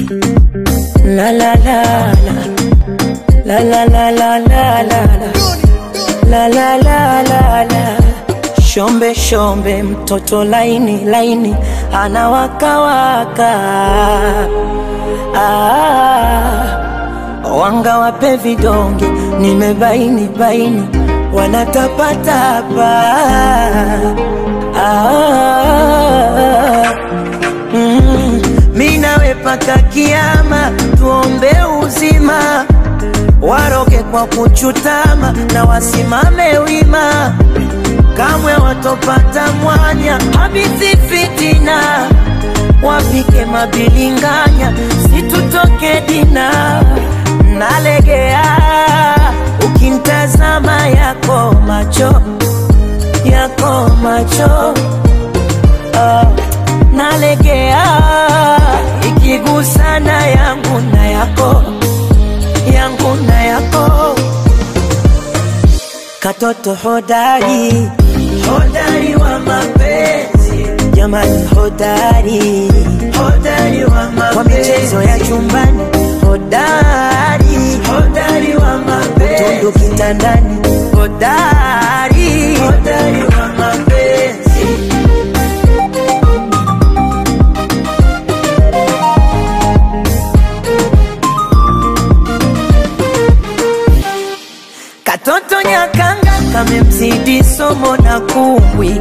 La la la la. La la la la la la la. La la la la Shombe shombe mtoto laini laini. Anawakawaka ah, wanga wape vidonge nimebaini baini. Wanatapatapa ah, nawe paka kiama tuombe uzima waroke kwa kuchutama na wasimame wima. Kamwe watopata mwanya habithi fitina wapike mabilinganya situtoke dina. Nalegea ukintazama yako macho yako macho ikigusana yangu na yako yangu na yako. Katoto hodari hodari wa mapenzi. Jamani hodari hodari wa mapenzi. Kwa michezo ya chumbani hodari hodari wa mapenzi. Utundu kitandani kamemzidi somo na kumbwi,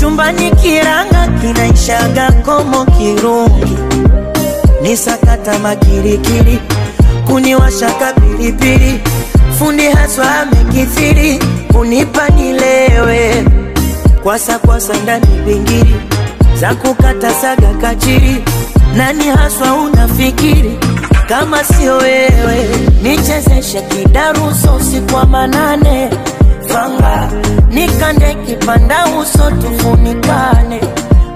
chumbani kiranga kinaishaga komo kirungi, ni sakata makirikiri, kuniwashaka pilipili, fundi haswa amekithiri, kunipa nilewe, kwasa kwasa ndani bingiri, za kukata saga kachiri, nani haswa unafikiri kama sio wewe? Nichezeshe kidaruso usiku wa manane fanga nikande kipanda uso tufunikane.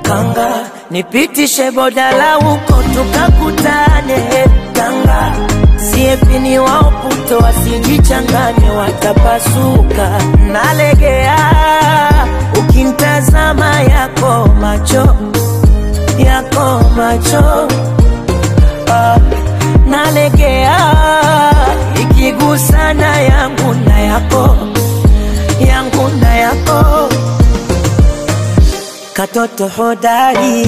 Kanga nipitishe bodala huko tukakutane. Kanga siepini wao puto wasijichanganye watapasuka nalegea ukintazama yako macho yako macho yako. Katoto hodari.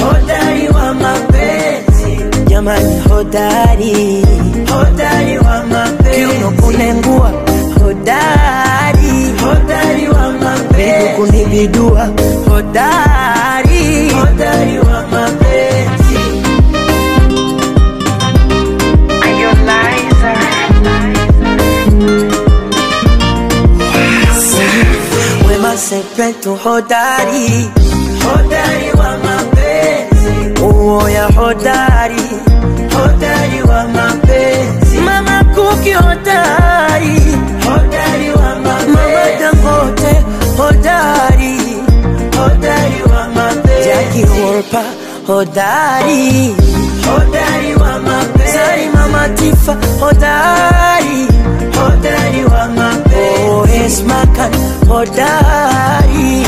Hodari wa mapenzi. Jamani hodari. Hodari wa mapenzi. Kiuno kunengua. Hodari. Hodari wa mapenzi. Kunibidua hodari Sepetu hodari. Hodari wa mapenzi. Uoya hodari. Hodari wa mapenzi. Mama Kuki hodari. Hodari wa mapenzi. Mama Dangote hodari. Hodari wa mapenzi. Jackie Wolper hodari. Hodari wa high